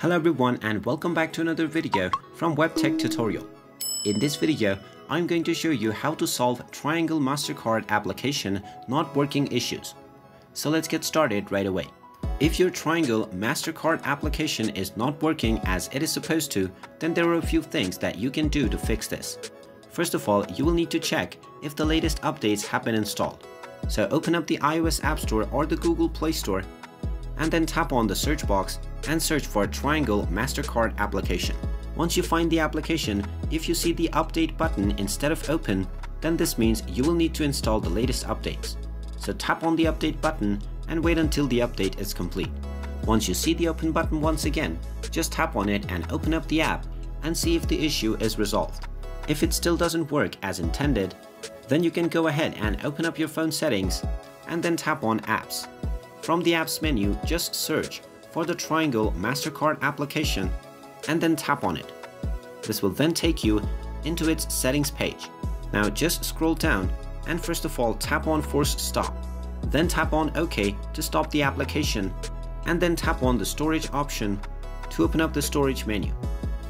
Hello everyone and welcome back to another video from WebTech Tutorial. In this video, I'm going to show you how to solve Triangle MasterCard application not working issues. So let's get started right away. If your Triangle MasterCard application is not working as it is supposed to, then there are a few things that you can do to fix this. First of all, you will need to check if the latest updates have been installed. So open up the iOS App Store or the Google Play Store and then tap on the search box and search for Triangle MasterCard application. Once you find the application, if you see the update button instead of open, then this means you will need to install the latest updates. So tap on the update button and wait until the update is complete. Once you see the open button once again, just tap on it and open up the app and see if the issue is resolved. If it still doesn't work as intended, then you can go ahead and open up your phone settings and then tap on apps. From the apps menu, just search for the Triangle MasterCard application and then tap on it. This will then take you into its settings page. Now just scroll down and first of all tap on force stop. Then tap on OK to stop the application and then tap on the storage option to open up the storage menu.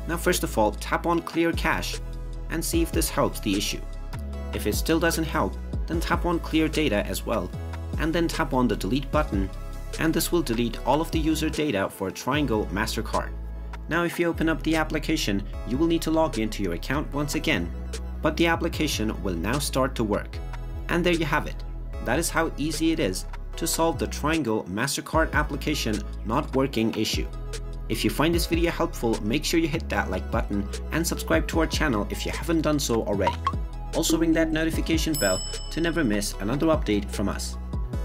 Now first of all tap on clear cache and see if this helps the issue. If it still doesn't help, then tap on clear data as well and then tap on the delete button and this will delete all of the user data for Triangle MasterCard. Now if you open up the application, you will need to log into your account once again, but the application will now start to work. And there you have it. That is how easy it is to solve the Triangle MasterCard application not working issue. If you find this video helpful, make sure you hit that like button and subscribe to our channel if you haven't done so already. Also ring that notification bell to never miss another update from us.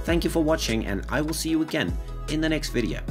Thank you for watching and I will see you again in the next video.